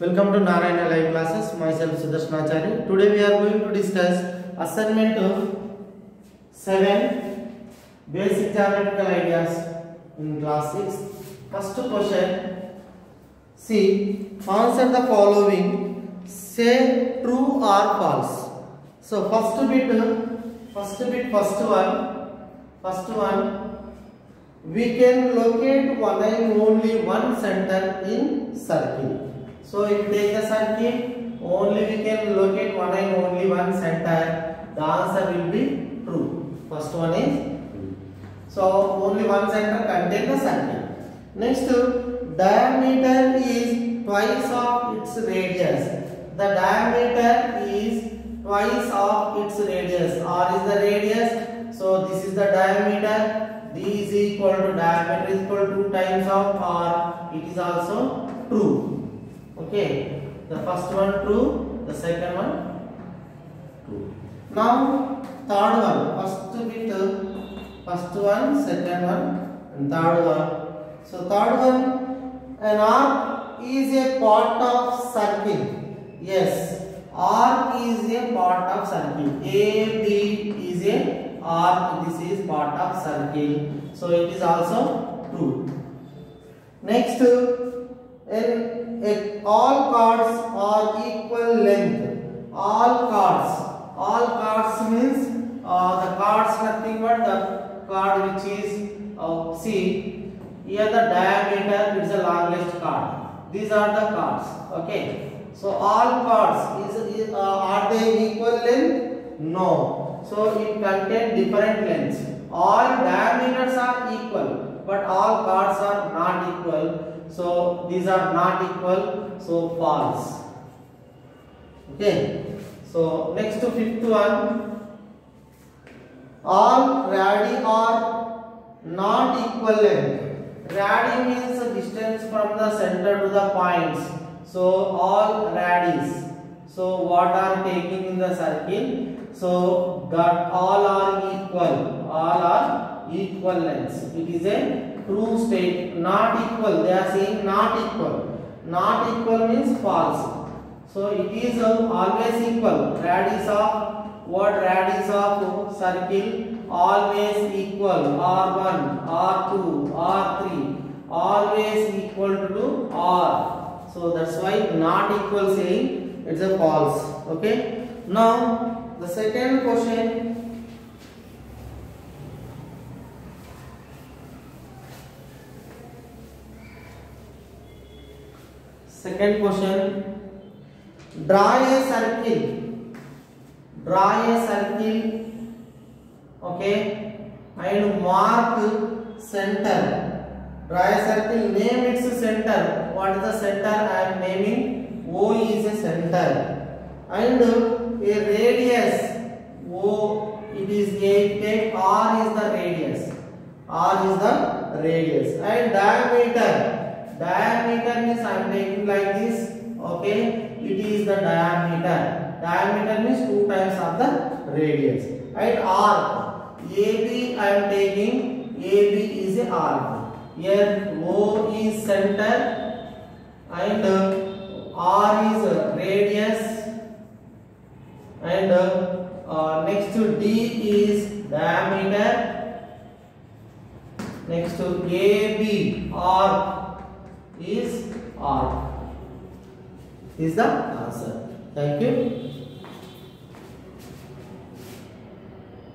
Welcome to Narayana Live Classes. Myself Sudarshanachari. Today we are going to discuss assignment of 7 basic geometrical ideas in class 6. First question. See, answer the following. Say true or false. So first bit, first bit, first one, first one. We can locate one and only one center in circle. So if you take the circle, only we can locate one and only one center. The answer will be true. First one is so only one center contain the circle. Next, diameter is twice of its radius. The diameter is twice of its radius. R is the radius. So this is the diameter. D is equal to diameter is equal to 2 times of R. It is also true. Okay. The first one true. The second one true. Now third one. First bit. First one, second one, and third one. So third one, an arc is a part of circle. Yes, arc is a part of circle. A, B is a arc. This is part of circle. So it is also true. Next, in, in all cards are equal length. All cards. All cards means uh, the cards nothing but the card which is uh, see here the diameter is the longest card. These are the cards. Okay. So all cards is, is uh, are they equal length? No. So it contain different lengths. All diameters are equal, but all cards are not equal. So these are not equal. So false. Okay. So next to fifth one. All radii are not equal length. Radii means the distance from the center to the points. So all radii. So what are taking in the circle? So that all are equal. All are equal lengths. It is a true state. Not equal. They are saying not equal. Not equal means false. So it is always equal. Radius of what radius of circle always equal. R1, R2, R3 always equal to R. So that's why not equal saying it's a false. Okay. Now the second question. Second question. Draw a circle. Draw a circle. Okay. And mark center. Draw a circle. Name its center. What is the center I am naming? O is a center. And a radius. O it is a take R is the radius. R is the radius. And diameter. Diameter means I am taking like this. Okay. It is the diameter. Diameter means 2 times of the radius. Right? arc. AB I am taking. AB is a arc. Here O is center and R is radius and uh, next to D is diameter next to AB arc is arc is the answer. Thank you